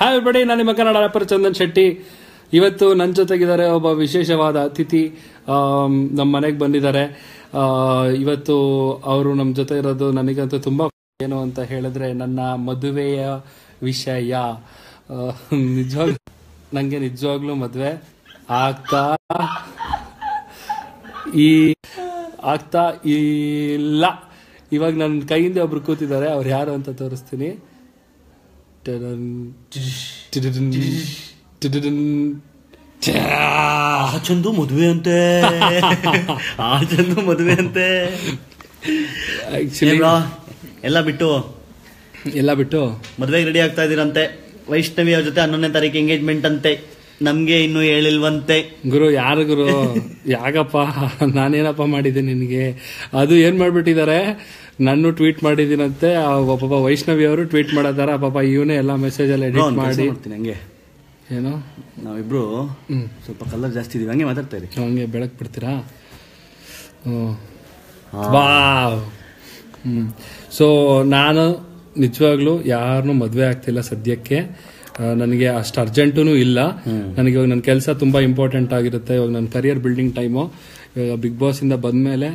Hi ಬಡಿ ನಾನು ನಿಮ್ಮ ಕನ್ನಡ ರ್ಯಾಪರ್ ಚಂದನ್ ಶೆಟ್ಟಿ. ಇವತ್ತು ನನ್ನ ಜೊತೆಗಿದ್ದಾರೆ ಒಬ್ಬ ವಿಶೇಷವಾದ ಅತಿಥಿ ನಮ್ಮ ಮನೆಗೆ ಬಂದಿದ್ದಾರೆ. ಇವತ್ತು ಅವರು ನಮ್ಮ ಜೊತೆ ಇರೋದು ನನಗಂತೂ ತುಂಬ ಏನು ಅಂತ ಹೇಳಿದ್ರೆ ನನ್ನ ಮದುವೆಯ ವಿಷಯ. ನಿಜವಾಗ್ ನನಗೆ ನಿಜವಾಗ್ಲೂ ಮದುವೆ ಆಗ್ತಾ ಈ, ಆಗ್ತಾ ಇಲ್ಲ. ಇವಾಗ ನನ್ನ ಕೈಯಿಂದ ಒಬ್ರು ಕೂತಿದ್ದಾರೆ, ಅವ್ರು ಯಾರು ಅಂತ ತೋರಿಸ್ತೀನಿ. ಆ ಚಂದು ಮದುವೆ ಅಂತೆ ಆ ಚಂದು ಮದುವೆ ಅಂತೆ Actually, ಏನ್ ಬ್ರೋ? ಎಲ್ಲ ಬಿಟ್ಟು. ಎಲ್ಲ ಬಿಟ್ಟು. ಮದುವೆಗೆ ರೆಡಿ ಆಗ್ತಾ ಇದೀರಂತೆ ವೈಷ್ಣವಿ ಅವ್ರ ಜೊತೆ ಹನ್ನೊಂದನೇ ತಾರೀಕು ಎಂಗೇಜ್ಮೆಂಟ್ ಅಂತೆ. ನಮ್ಗೆ ಇನ್ನು ಹೇಳಿಲ್ವಂತೆ. ಗುರು ಯಾರು ಗುರು? ಯಾಕಪ್ಪ? ನಾನೇನಪ್ಪ ಮಾಡಿದ್ದೆ ನಿನಗೆ? ಅದು ಏನ್ ಮಾಡ್ಬಿಟ್ಟಿದ್ದಾರೆ? ನಾನು ಟ್ವೀಟ್ ಮಾಡಿದ್ದೀನಂತೆ ಪಾಪ ವೈಷ್ಣವಿ ಅವರು ಟ್ವೀಟ್ ಮಾಡೋದಾರ ಪಾಪ ಇವನೇ ಎಲ್ಲ ಮೆಸೇಜ್ ಅಲ್ಲಿ ಎಡಿಟ್ ಮಾಡಿ. ಮಾಡ್ತೀನಿ ಹಂಗೆ. ಏನೋ? ನಾವಿಬ್ರು ಸ್ವಲ್ಪ ಕಲರ್ ಜಾಸ್ತಿ ಇದೀವಿ ಹಂಗೆ ಮಾತಾಡ್ತಾ ಇರಿ. ಹಂಗೆ ಬೆಳಕ್ ಬಿಡ್ತೀರಾ? ವಾವ್. ಹ್ಞೂ ಸೊ ನಾನು ನಿಜವಾಗ್ಲೂ ಯಾರನ್ನೂ ಮದುವೆ ಆಗ್ತಿಲ್ಲ ಸದ್ಯಕ್ಕೆ. ನನಗೆ ಅಷ್ಟು ಅರ್ಜೆಂಟೂ ಇಲ್ಲ. ನನಗೆ ಇವಾಗ ನನ್ನ ಕೆಲಸ ತುಂಬ ಇಂಪಾರ್ಟೆಂಟ್ ಆಗಿರುತ್ತೆ. ಇವಾಗ ನನ್ನ career building time Bigg Boss ಇಂದ ಬಂದ್ಮೇಲೆ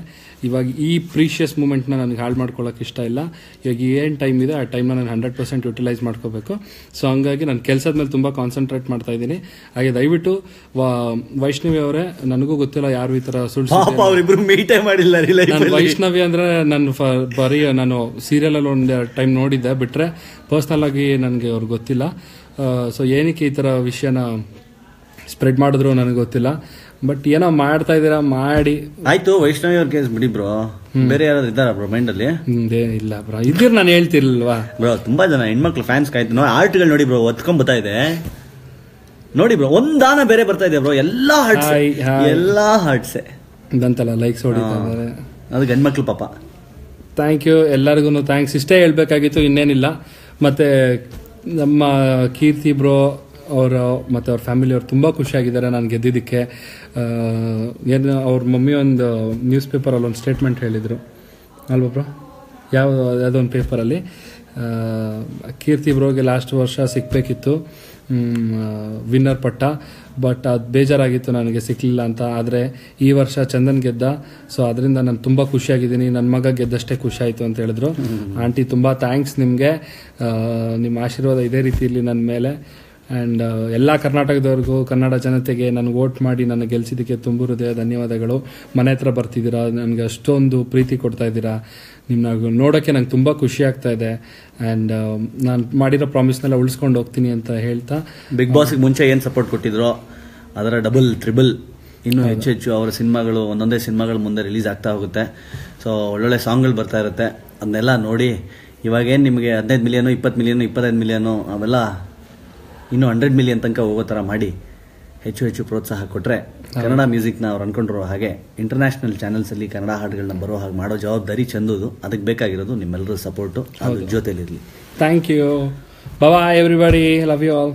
ಇವಾಗ ಈ ಪ್ರೀಶಿಯಸ್ ಮೂಮೆಂಟ್ನ ನನಗೆ ಹಾಳು ಮಾಡ್ಕೊಳ್ಳೋಕೆ ಇಷ್ಟ ಇಲ್ಲ. ಇವಾಗ ಏನು ಟೈಮ್ ಇದೆ ಆ ಟೈಮ್ನ ನಾನು ಹಂಡ್ರೆಡ್ ಪರ್ಸೆಂಟ್ ಯುಟಿಲೈಸ್ ಮಾಡ್ಕೋಬೇಕು. ಸೊ ಹಂಗಾಗಿ ನಾನು ಕೆಲಸದ ಮೇಲೆ ತುಂಬ ಕಾನ್ಸಂಟ್ರೇಟ್ ಮಾಡ್ತಾ ಇದ್ದೀನಿ. ಹಾಗೆ ದಯವಿಟ್ಟು ವೈಷ್ಣವಿ ಅವರೇ ನನಗೂ ಗೊತ್ತಿಲ್ಲ ಯಾರು ಈ ಥರ ಸುಳ್ಳು ಮೀಟೇ ಮಾಡಿಲ್ಲ ವೈಷ್ಣವಿ ಅಂದ್ರೆ ನಾನು ಬರೀ ನಾನು ಸೀರಿಯಲ್ ಅಲ್ಲಿ ಒಂದು ಟೈಮ್ ನೋಡಿದ್ದೆ. ಬಿಟ್ರೆ ಪರ್ಸ್ನಲ್ ಆಗಿ ನನಗೆ ಅವ್ರಿಗೆ ಗೊತ್ತಿಲ್ಲ. ಸೊ ಏನಕ್ಕೆ ಈ ತರ ವಿಷಯನ ಸ್ಪ್ರೆಡ್ ಮಾಡಿದ್ರು ನನಗೆ ಗೊತ್ತಿಲ್ಲ. ಬಟ್ ಏನೋ ಮಾಡ್ತಾ ಇದ್ದೀರಾ ಮಾಡಿ. ಆಯ್ತು ವೈಷ್ಣವಿ ಅವ್ರ ಕೇಸ್ ಬಿಡಿ ಬ್ರೋ. ಬೇರೆ ಯಾರಾದ್ರು ಇದ್ದಾರಾ ಬ್ರೋ ಮೈಂಡ್ ಅಲ್ಲಿ? ಇಲ್ಲ ಬ್ರೋ. ಇದ್ದೀರ ನಾನು ಹೇಳ್ತಿರ್ಲಿಲ್ವಾ? ಬ್ರೋ ತುಂಬಾ ಜನ ಹೆಣ್ಮಕ್ಳು ಫ್ಯಾನ್ಸ್ ಕಾಯ್ತು. ನೋಡಿ ಆರ್ಟ್ಗಳು ನೋಡಿ ಬ್ರೋ ಒತ್ಕೊಂಡ್ ಬರ್ತಾ ಇದೆ. ನೋಡಿ ಬ್ರೋ ಒಂದಾನ ಬೇರೆ ಬರ್ತಾ ಇದೆ ಬ್ರೋ. ಎಲ್ಲಾ ಹಾರ್ಟ್ಸ್. ಎಲ್ಲಾ ಹಾರ್ಟ್ಸ್ ಇದಂತಲ್ಲ ಲೈಕ್ಸ್ ಹೊಡಿತಾ ಇದ್ದಾರೆ ಅದು ಗಂಡ್ಮಕ್ಳು ಪಾಪ. ಥ್ಯಾಂಕ್ ಯು ಎಲ್ಲರಿಗೂ ಥ್ಯಾಂಕ್ಸ್ ಇಷ್ಟೇ ಹೇಳ್ಬೇಕಾಗಿತ್ತು ಇನ್ನೇನಿಲ್ಲ. ಮತ್ತೆ ನಮ್ಮ ಕೀರ್ತಿ ಬ್ರೋ ಅವರು ಮತ್ತು ಅವ್ರ ಫ್ಯಾಮಿಲಿ ಅವ್ರು ತುಂಬ ಖುಷಿಯಾಗಿದ್ದಾರೆ. ನಾನು ಗೆದ್ದಿದ್ದಕ್ಕೆ ಏನು ಅವ್ರ ಮಮ್ಮಿ ಒಂದು ನ್ಯೂಸ್ ಪೇಪರಲ್ಲಿ ಒಂದು ಸ್ಟೇಟ್ಮೆಂಟ್ ಹೇಳಿದರು. ಅಲ್ವಾ ಬ್ರೋ? ಯಾವ ಯಾವುದೋ ಒಂದು ಪೇಪರಲ್ಲಿ ಕೀರ್ತಿ ಬ್ರೋಗೆ ಲಾಸ್ಟ್ ವರ್ಷ ಸಿಗಬೇಕಿತ್ತು ವಿನ್ನರ್ ಪಟ್ಟ. ಬಟ್ ಅದು ಬೇಜಾರಾಗಿತ್ತು ನನಗೆ ಸಿಕ್ಕಲಿಲ್ಲ ಅಂತ. ಆದರೆ ಈ ವರ್ಷ ಚಂದನ್ ಗೆದ್ದ. ಸೊ ಅದರಿಂದ ನಾನು ತುಂಬ ಖುಷಿಯಾಗಿದ್ದೀನಿ. ನನ್ನ ಮಗ ಗೆದ್ದಷ್ಟೇ ಖುಷಿಯಾಯಿತು ಅಂತ ಹೇಳಿದ್ರು. ಆಂಟಿ ತುಂಬ ಥ್ಯಾಂಕ್ಸ್ ನಿಮಗೆ. ನಿಮ್ಮ ಆಶೀರ್ವಾದ ಇದೇ ರೀತಿಯಲ್ಲಿ ನನ್ನ ಮೇಲೆ. ಆ್ಯಂಡ್ ಎಲ್ಲ ಕರ್ನಾಟಕದವ್ರಿಗೂ ಕನ್ನಡ ಜನತೆಗೆ ನನಗೆ ವೋಟ್ ಮಾಡಿ ನನ್ನ ಗೆಲ್ಸಿದ್ದಕ್ಕೆ ತುಂಬ ಹೃದಯ ಧನ್ಯವಾದಗಳು. ಮನೆ ಹತ್ರ ಬರ್ತಿದ್ದೀರಾ? ನನಗೆ ಅಷ್ಟೊಂದು ಪ್ರೀತಿ ಕೊಡ್ತಾ ಇದ್ದೀರಾ? ನಿಮ್ಮನ್ನ ನೋಡೋಕ್ಕೆ ನಂಗೆ ತುಂಬ ಖುಷಿ ಆಗ್ತಾ ಇದೆ. ಆ್ಯಂಡ್ ನಾನು ಮಾಡಿರೋ ಪ್ರಾಮಿಸ್ನೆಲ್ಲ ಉಳಿಸ್ಕೊಂಡು ಹೋಗ್ತೀನಿ ಅಂತ ಹೇಳ್ತಾ. ಬಿಗ್ ಬಾಸ್ಗೆ ಮುಂಚೆ ಏನು ಸಪೋರ್ಟ್ ಕೊಟ್ಟಿದ್ರೋ ಅದರ ಡಬಲ್ ಟ್ರಿಬಲ್ ಇನ್ನೂ ಹೆಚ್ಚು ಹೆಚ್ಚು ಅವರ ಸಿನಿಮಾಗಳು ಒಂದೊಂದೇ ಸಿನಿಮಾಗಳು ಮುಂದೆ ರಿಲೀಸ್ ಆಗ್ತಾ ಹೋಗುತ್ತೆ. ಸೊ ಒಳ್ಳೊಳ್ಳೆ ಸಾಂಗ್ಗಳು ಬರ್ತಾ ಇರುತ್ತೆ. ಅದನ್ನೆಲ್ಲ ನೋಡಿ ಇವಾಗೇನು ನಿಮಗೆ ಹದಿನೈದು ಮಿಲಿಯನು ಇಪ್ಪತ್ತು ಮಿಲಿಯನು ಇಪ್ಪತ್ತೈದು ಮಿಲಿಯನು ಅವೆಲ್ಲ ಇನ್ನು ಹಂಡ್ರೆಡ್ ಮಿಲಿಯನ್ ತನಕ ಹೋಗೋ ಥರ ಮಾಡಿ ಹೆಚ್ಚು ಹೆಚ್ಚು ಪ್ರೋತ್ಸಾಹ ಕೊಟ್ಟರೆ ಕನ್ನಡ ಮ್ಯೂಸಿಕ್ನ ಅವ್ರು ಅನ್ಕೊಂಡಿರೋ ಹಾಗೆ ಇಂಟರ್ನ್ಯಾಷನಲ್ ಚಾನೆಲ್ಸಲ್ಲಿ ಕನ್ನಡ ಹಾಡುಗಳನ್ನ ಬರೋ ಹಾಗೆ ಮಾಡೋ ಜವಾಬ್ದಾರಿ ಚೆಂದದು ಅದಕ್ಕೆ ಬೇಕಾಗಿರೋದು ನಿಮ್ಮೆಲ್ಲರ ಸಪೋರ್ಟು ಅದ್ರ ಜೊತೆಲಿರಲಿ. Thank you bye everybody love you all